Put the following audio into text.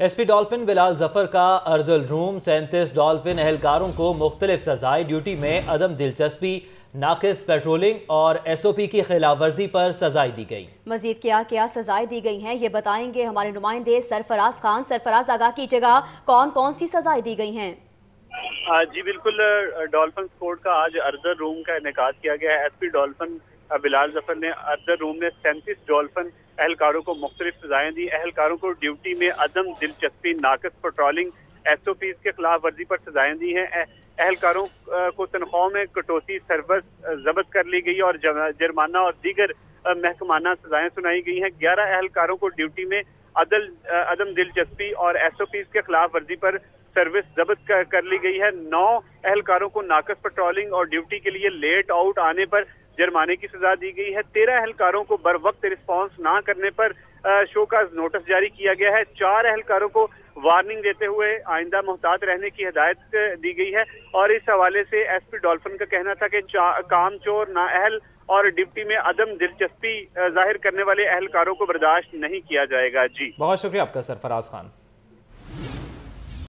S P dolphin بلال زفر کا اردل روم سینتیس dolphin اہلکاروں کو مختلف سزائے ڈیوٹی میں عدم دلچسپی، ناقص پیٹرولنگ اور ایس او پی کی خلاف ورزی پر سزائے دی گئی مزید کیا کیا سزائے دی گئی ہیں یہ بتائیں گے ہمارے نمائندے سرفراز خان۔ سرفراز آگاہ کیجیے گا، کون کون سی سزائے دی گئی ہیں؟ جی بالکل ڈالفن سپورٹ کا آج اردر روم کا انعقاد کیا گیا ہے۔ ایس پی ڈالفن بلال ظفر نے اردر روم نے سینتیس ڈالفن اہلکاروں کو مختلف سزائیں دی اہلکاروں کو ڈیوٹی میں عدم دلچسپی، ناقص پٹرولنگ ایس او پیز کے خلاف ورزی پر سزائیں دی ہیں۔ اہلکاروں کو تنخواہ میں کٹوتی سروس ضبط کر لی گئی اور جرمانہ اور دیگر محکمانہ سزائیں سنائی گئی ہیں۔ گیارہ اہلکاروں کو ڈیوٹی میں عدل عدم دلچسپی اور ایس او پیز کے خلاف ورزی پر سروس ضبط کر لی گئی ہے۔ نو اہلکاروں کو ناقص پٹرولنگ اور ڈیوٹی کے لیے لیٹ آؤٹ آنے پر جرمانے کی سزا دی گئی ہے۔ تیرہ اہلکاروں کو بر وقت رسپانس نہ کرنے پر شو کا نوٹس جاری کیا گیا ہے۔ چار اہلکاروں کو وارننگ دیتے ہوئے آئندہ محتاط رہنے کی ہدایت دی گئی ہے۔ اور اس حوالے سے ایس پی ڈالفن کا کہنا تھا کہ کام چور، نا اہل اور ڈپٹی میں عدم دلچسپی ظاہر کرنے والے اہلکاروں کو برداشت نہیں کیا جائے گا۔ جی۔ بہت شکریہ آپ کا، سرفراز خان۔